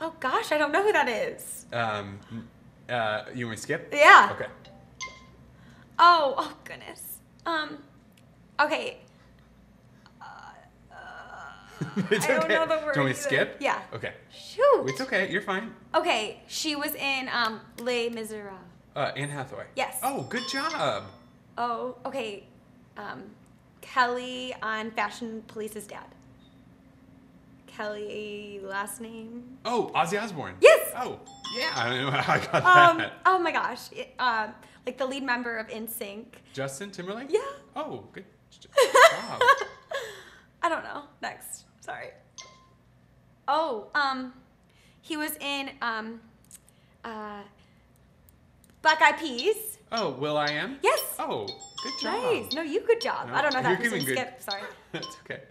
Oh gosh, I don't know who that is. Um, uh, you want me to skip? Yeah. Okay. Oh, oh goodness. Um, okay. it's I don't okay. know the Do you word want me to skip? Yeah. Okay. Shoot. It's okay. You're fine. Okay, she was in um Les Miserables. Uh, Anne Hathaway. Yes. Oh, good job. Oh, okay. Um, Kelly on Fashion Police's dad. Kelly last name. Oh, Ozzy Osbourne. Yes. Oh, yeah. I don't know how I got Um. that. Oh my gosh. It, um, like the lead member of NSYNC. Justin Timberlake. Yeah. Oh, good job. I don't know. Next. Sorry. Oh, um, he was in um, uh, Black Eyed Peas. oh, will.i.am. Yes. Oh, good job. Nice. No, you good job. No, I don't know you're that. giving so good- skip. Sorry. That's okay.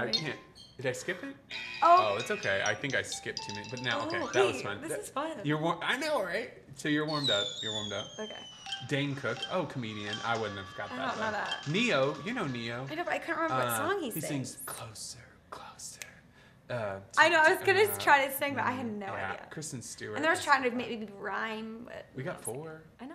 You look really I can't. Did I skip it? Oh. Oh, it's okay. I think I skipped too many. But now, okay, Oh, that was fun. this is fun. You're war- I know, right? So you're warmed up. You're warmed up. Okay. Dane Cook. Oh, comedian. I wouldn't have got I that. don't know that. Ne-Yo. You know Ne-Yo. I know, but I couldn't remember what Uh, song he, sings. he sings. closer, closer. Uh, I know. I was gonna uh, try to sing, but I had no yeah, idea. Kristen Stewart. And there was trying to maybe rhyme, but We got four. I know.